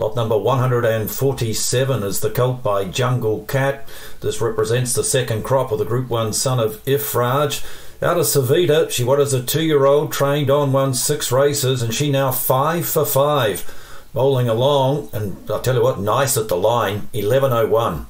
Lot number 147 is the colt by Jungle Cat. This represents the second crop of the Group 1 son of Iffraaj. Out of Savita, she was a two-year-old, trained on, won six races, and she now five for five. Bowling along, and I'll tell you what, nice at the line, 11.01.